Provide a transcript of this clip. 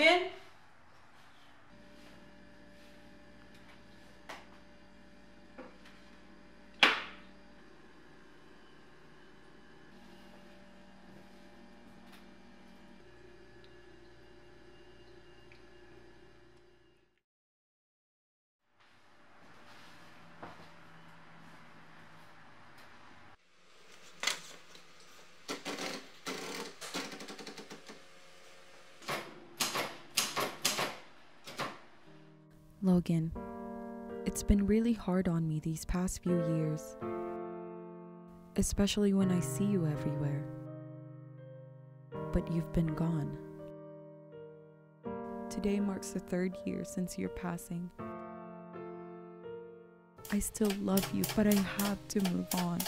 Logan? Logan, it's been really hard on me these past few years, especially when I see you everywhere. But you've been gone. Today marks the third year since your passing. I still love you, but I have to move on.